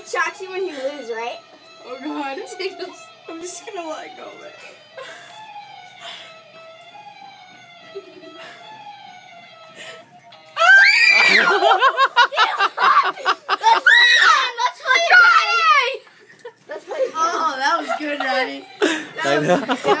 it shocks you when you lose, right? Oh god, I'm just gonna let go of it. Let's play again. Let's play again. Oh, that was good, Ronnie. I know.